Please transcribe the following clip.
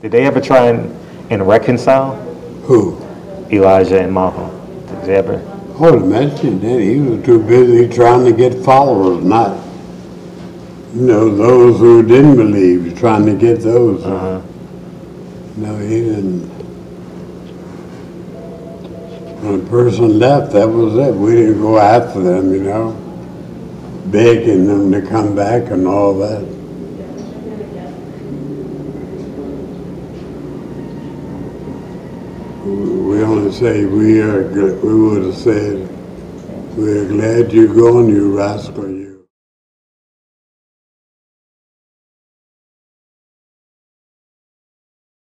Did they ever try and, and reconcile Who? Elijah and Malcolm? Did they ever? Oh, to mention that he was too busy trying to get followers, not, you know, those who didn't believe, trying to get those. Uh-huh. No, he didn't. When a person left, that was it. We didn't go after them, you know, begging them to come back and all that. We only say we are, we would have said, we're glad you're gone, you rascal, you.